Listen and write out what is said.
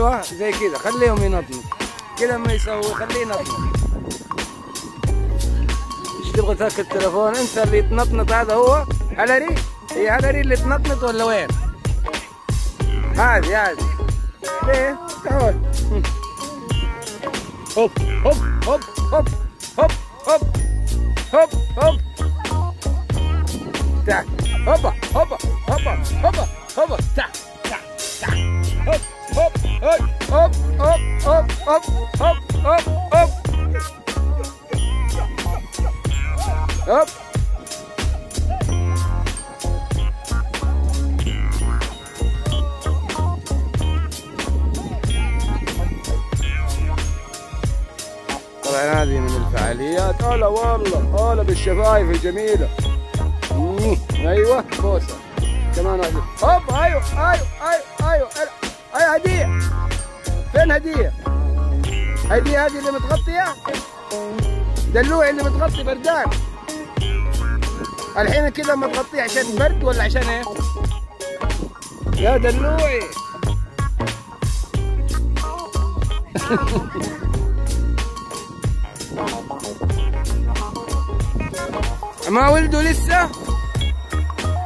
أيوه زي كده. خليهم ينطنط كده ما يسوي خليه ينطنط إيش تبغى تاكل التليفون؟ أنت اللي يتنطنط هذا هو؟ هلري هي هلري اللي تنطنط ولا وين؟ هذه هذه. ليه تعال. هوب هوب هوب هوب هوب هوب هوب هوب. تعال. هوبا هوبا هوبا هوبا هوبا. تعال تعال تعال. هوب. هوب هوب هوب هوب هوب طبعا هذه من الفعاليات. هلا والله هلا بالشفايف الجميلة. أيوه بوسه كمان واحدة هوب أيوه أيوه أيوه أيوه أيوه هدية. فين هدية؟ هديه هذه اللي متغطية دلوعي اللي متغطي بردان الحين كذا متغطيه عشان برد ولا عشان إيه؟ يا دلوعي ما ولدوا لسه؟